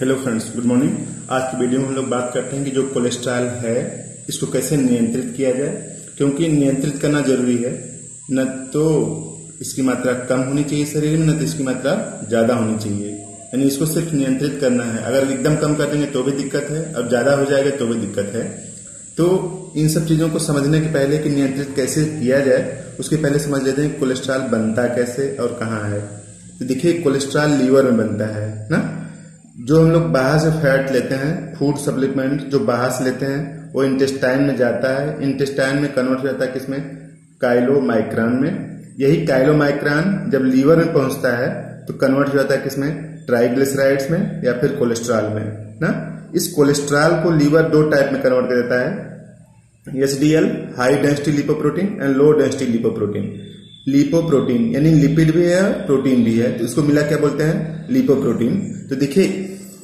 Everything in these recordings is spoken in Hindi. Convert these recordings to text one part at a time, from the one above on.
हेलो फ्रेंड्स गुड मॉर्निंग आज की वीडियो में हम लोग बात करते हैं कि जो कोलेस्ट्रॉल है, इसको कैसे नियंत्रित किया जाए? क्योंकि नियंत्रित करना ज़रूरी है। न तो इसकी मात्रा कम होनी चाहिए शरीर में, न तो इसकी मात्रा ज़्यादा होनी चाहिए। यानी इसको सिर्फ़ नियंत्रित करना है। अगर एकदम कम कर देंगे तो भी दिक्कत है, अब ज़्यादा हो जाएगा तो भी दिक्कत है। तो इन सब चीज़ों को समझने के पहले कि नियंत्रित कैसे किया जाए, उसके पहले समझ लेते हैं कोलेस्ट्रॉल बनता कैसे और कहाँ है। तो देखिए कोलेस्ट्रॉल लीवर में बनता है ना? जो हम लोग बाहर से फैट लेते हैं फ़ूड सप्लीमेंट जो बाहर से लेते हैं, वो इंटेस्टाइन में जाता है। इंटेस्टाइन में कन्वर्ट हो जाता है किसमें? काइलोमाइक्रान में। यही काइलोमाइक्रान जब लीवर में पहुँचता है तो कन्वर्ट हो जाता है किसमें? ट्राइग्लिसराइड्स में या फिर कोलेस्ट्रॉल में, ना? इस कोलेस्ट्रॉल को लीवर दो टाइप में कन्वर्ट कर देता है। HDL high density lipoprotein and low density lipoprotein lipoprotein यानी लिपिड भी है प्रोटीन भी है। तो इसको मिला क्या बोलते हैं? लिपोप्रोटीन तो देखिए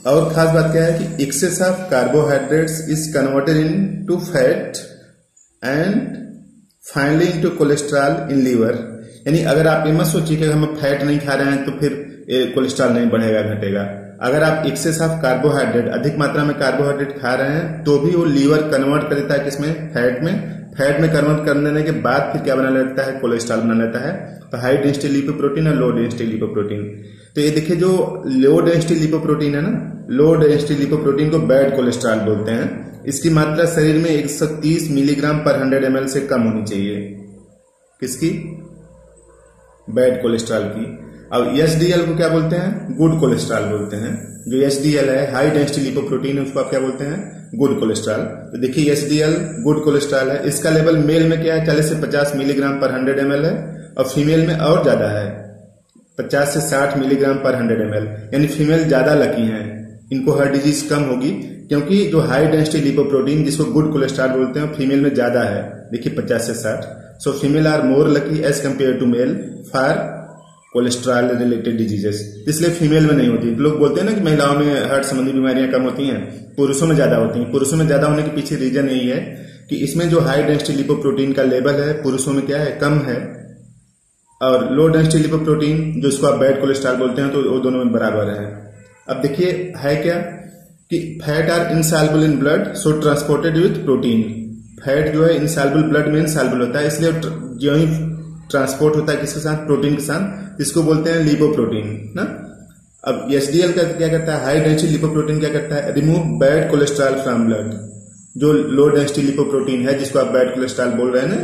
और खास बात क्या है कि excess of carbohydrates is converted into fat and finally into cholesterol in liver यानी अगर आप ये मत सोचिए कि हम फैट नहीं खा रहे हैं तो फिर कोलेस्ट्रॉल नहीं बढ़ेगा, घटेगा। अगर आप एक्सेस ऑफ़ कार्बोहाइड्रेट अधिक मात्रा में कार्बोहाइड्रेट खा रहे हैं तो भी वो लीवर कन्वर्ट कर देता है किसमें? फैट में। फैट में कन्वर्ट कर देने के बाद फिर क्या बना लेता है? कोलेस्ट्रॉल बना लेता है। हाई डेंसिटी लिपोप्रोटीन और लो डेंसिटी लिपोप्रोटीन तो ये देखिए जो लो डेंसिटी लिपोप्रोटीन है ना लो डेंसिटी लिपोप्रोटीन को बैड कोलेस्ट्रॉल बोलते हैं। इसकी मात्रा शरीर में 130 मिलीग्राम पर हंड्रेड एम से कम होनी चाहिए। किसकी? बैड कोलेस्ट्रॉल की। अब एस को क्या बोलते हैं? गुड कोलेस्ट्रॉल बोलते हैं। जो एस है हाई डेंसिटी लिपोप्रोटीन है, उसको आप क्या बोलते हैं? गुड कोलेस्ट्रॉल तो देखिए एस गुड कोलेस्ट्रॉल है। इसका लेवल मेल में क्या है? चालीस से पचास मिलीग्राम पर हंड्रेड एम है। और फीमेल में और ज़्यादा है। पचास से साठ मिलीग्राम पर हंड्रेड एम यानी फीमेल ज़्यादा लकी है। इनको हर डिज़ीज़ कम होगी, क्योंकि जो हाई डेंसिटी लिपोप्रोटीन जिसको गुड कोलेस्ट्रॉल बोलते हैं फीमेल में ज़्यादा है। देखिए पचास से साठ। So female are more lucky as compared to male for cholesterol related diseases इसलिए फीमेल में नहीं होती। लोग बोलते हैं ना कि महिलाओं में हार्ट संबंधी बीमारियाँ कम होती हैं। पुरुषों में ज़्यादा होती हैं। पुरुषों में ज़्यादा होने के पीछे रीजन यही है कि इसमें जो हाई डेंसिटी लिपोप्रोटीन का लेवल है, पुरुषों में क्या है? कम है। और लो डेंसिटी लिपोप्रोटीन जो इसको आप बैड कोलेस्ट्रॉल बोलते हैं तो वो दोनों में बराबर है। अब देखिए, है क्या कि fat are insoluble in blood so transported with protein fat जो है इनसालबल ब्लड में इनसालबल होता है, इसलिए जो ही ट्रांसपोर्ट होता है किसके साथ? प्रोटीन के साथ इसको बोलते हैं लिपोप्रोटीन ना? अब एस डी एल का क्या करता है? हाई डेंसिटी लिपोप्रोटीन क्या करता है? Remove bad cholesterol from blood जो लो डेंसिटी लिपोप्रोटीन है, जिसको आप बैड कोलेस्ट्रॉल बोल रहे हैं ना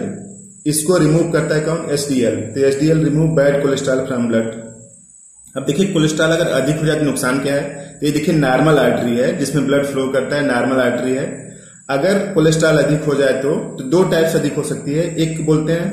इसको रिमूव करता है कौन? एस तो S remove bad cholesterol from blood अब देखिए कोलेस्ट्रॉल अगर अधिक हो जाए तो नुकसान क्या है? तो ये देखिए नॉर्मल आर्टरी है जिसमें ब्लड फ्लो करता है नॉर्मल आर्टरी है। अगर कोलेस्ट्रॉल अधिक हो जाए तो, तो दो टाइप्स अधिक हो सकती है। एक बोलते हैं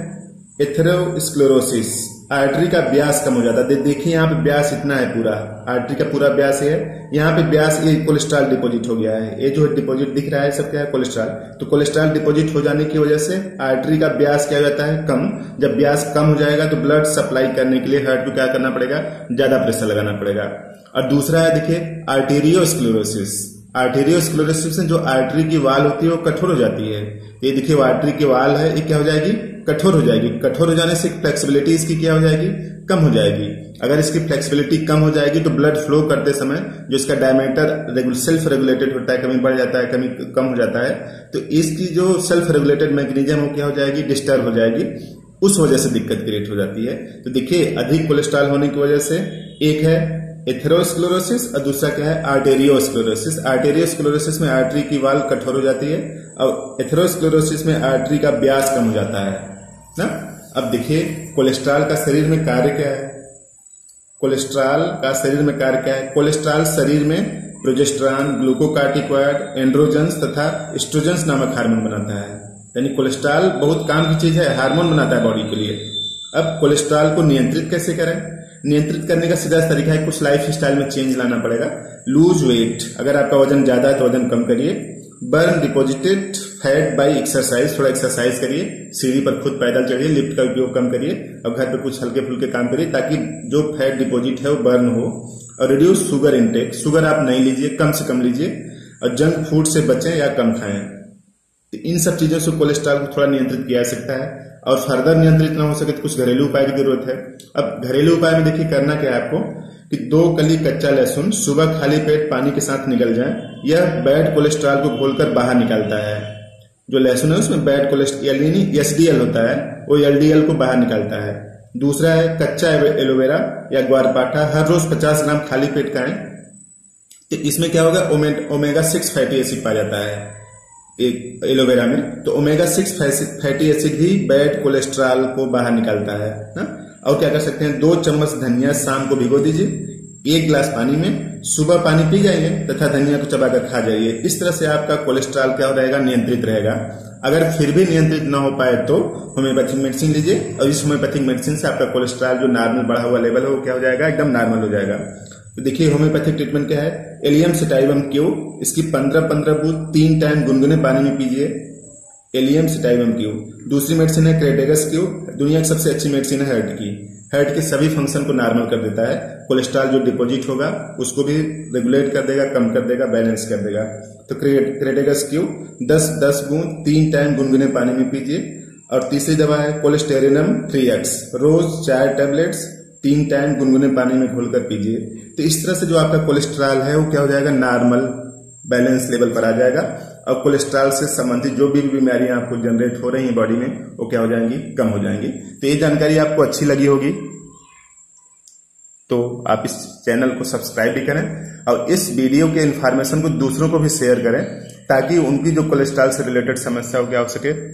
एथेरोस्क्लेरोसिस आर्टरी का ब्यास कम हो जाता है। देखिए यहाँ पे ब्यास इतना है पूरा। आर्टरी का पूरा ब्यास है। यहाँ पे ब्यास ये कोलेस्ट्रॉल डिपोजिट हो गया है। ये जो डिपोजिट दिख रहा है सब क्या है? कोलेस्ट्रॉल। तो कोलेस्ट्रॉल डिपोजिट हो जाने की वजह से आर्टरी का ब्यास क्या हो जाता है? कम। जब ब्यास कम हो जाएगा तो ब्लड सप्लाई करने के लिए हार्ट को क्या करना पड़ेगा? ज़्यादा प्रेशर लगाना पड़ेगा। और दूसरा है, देखिए, आर्टेरियोस्क्लेरोसिस। आर्टेरियोस्क्लेरोसिस में जो आर्टरी की वाल होती है वो कठोर हो जाती है। ये देखिए आर्टरी की वाल है, ये क्या हो जाएगी? कठोर हो जाएगी। कठोर हो जाने से फ्लेक्सिबिलिटी इसकी क्या हो जाएगी? कम हो जाएगी। अगर इसकी फ्लेक्सिबिलिटी कम हो जाएगी तो ब्लड फ्लो करते समय जो इसका डायमीटर सेल्फ रेगुलेटेड होता है कमी बढ़ जाता है कमी कम हो जाता है तो इसकी जो सेल्फ रेगुलेटेड मैकेनिज्म वो क्या हो जाएगी? डिस्टर्ब हो जाएगी। उस वजह से दिक्कत क्रिएट हो जाती है। तो देखिए, अधिक कोलेस्ट्रॉल होने की वजह से एक है एथेरोस्क्लोरोसिस और दूसरा क्या है? आर्टेरियोस्क्लोरोसिस आर्टेरियोस्क्लोरोसिस में आर्टरी की वाल कठोर हो जाती है और एथेरोस्क्लोरोसिस में आर्टरी का ब्यास कम हो जाता है। ना? अब देखिए, कोलेस्ट्रॉल का शरीर में कार्य क्या है? कोलेस्ट्रॉल का शरीर में कार्य क्या है? कोलेस्ट्रॉल शरीर में प्रोजेस्ट्रॉन ग्लूकोकार्टिकॉइड एंड्रोजन्स तथा एस्ट्रोजन्स नामक हार्मोन बनाता है। यानी कोलेस्ट्रॉल बहुत काम की चीज़ है, हार्मोन बनाता है बॉडी के लिए। अब कोलेस्ट्रॉल को नियंत्रित कैसे करें? नियंत्रित करने का सीधा तरीका है, कुछ लाइफ स्टाइल में चेंज लाना पड़ेगा। लूज वेट अगर आपका वज़न ज़्यादा है तो वज़न कम करिए। Burn deposited fat by exercise थोड़ा एक्सरसाइज करिए, सीढ़ी पर खुद पैदल चढ़िए लिफ्ट का उपयोग कम करिए और घर पर कुछ हल्के फुल्के काम करिए, ताकि जो फैट डिपोजिट है वो बर्न हो, और रिड्यूस शुगर इनटेक शुगर आप नहीं लीजिए, कम से कम लीजिए, और जंक फ़ूड से बचें या कम खाएँ। तो इन सब चीज़ों से कोलेस्ट्रॉल को थोड़ा नियंत्रित किया जा सकता है, और फर्दर नियंत्रित ना हो सके तो कुछ घरेलू उपाय की ज़रूरत है। अब घरेलू उपाय में देखिए करना क्या है आपको? कि दो कली कच्चा लहसुन सुबह खाली पेट पानी के साथ निकल जाए, यह बैड कोलेस्ट्रॉल को घोलकर बाहर निकालता है। जो लहसुन है उसमें बैड कोलेस्ट्रॉल यानी एस होता है, वो एलडीएल को बाहर निकालता है। दूसरा है कच्चा एलोवेरा या ग्वारपाठा, हर रोज 50 ग्राम खाली पेट खाएँ। तो इसमें क्या होगा? ओमेगा सिक्स फैटी एसिड पाया जाता है एक एलोवेरा में। तो ओमेगा सिक्स फैटी एसिड भी बैड कोलेस्ट्रॉल को बाहर निकालता है ना? और क्या कर सकते हैं? दो चम्मच धनिया शाम को भिगो दीजिए। एक गिलास पानी में। सुबह पानी पी जाइए तथा धनिया को चबाकर खा जाइए। इस तरह से आपका कोलेस्ट्रॉल क्या रहेगा? नियंत्रित रहेगा। अगर फिर भी नियंत्रित न हो पाए तो होम्योपैथिक मेडिसिन लीजिए और इस होम्योपैथिक मेडिसिन से आपका कोलेस्ट्रॉल जो नॉर्मल बढ़ा हुआ लेवल है वो क्या हो जाएगा? एकदम नॉर्मल हो जाएगा। तो देखिए, होम्योपैथिक ट्रीटमेंट क्या है? Allium sativum Q? इसकी पंद्रह पंद्रह बूथ तीन टाइम गुनगुने पानी में पीजिए। Allium sativum Q? दूसरी मेडिसिन है क्रेटेगस क्यू? दुनिया की सबसे अच्छी मेडिसिन है हार्ट की। हार्ट के सभी फ़ंक्शन को नॉर्मल कर देता है। कोलेस्ट्रॉल जो डिपोजिट होगा, उसको भी रेगुलेट कर देगा, कम कर देगा बैलेंस कर देगा। तो क्रेटेगस क्यू? दस दस बूंद तीन टाइम गुनगुने पानी में पीजिए। और तीसरी दवा है कोलेस्टेरिनम थ्री एक्स रोज चार टेबलेट्स तीन टाइम गुनगुने पानी में घोलकर पीजिए। तो इस तरह से जो आपका कोलेस्ट्रॉल है, वो क्या हो जाएगा? नॉर्मल बैलेंस लेवल पर आ जाएगा। और कोलेस्ट्रॉल से संबंधित जो भी बीमारियाँ आपको जनरेट हो रही हैं बॉडी में, वो क्या हो जाएँगी? कम हो जाएँगी। तो ये जानकारी आपको अच्छी लगी होगी। तो आप इस चैनल को सब्सक्राइब भी करें और इस वीडियो के इन्फॉर्मेशन को दूसरों को भी शेयर करें ताकि उनकी जो कोलेस्ट्रॉल से रिलेटेड समस्या हो, क्या हो सके?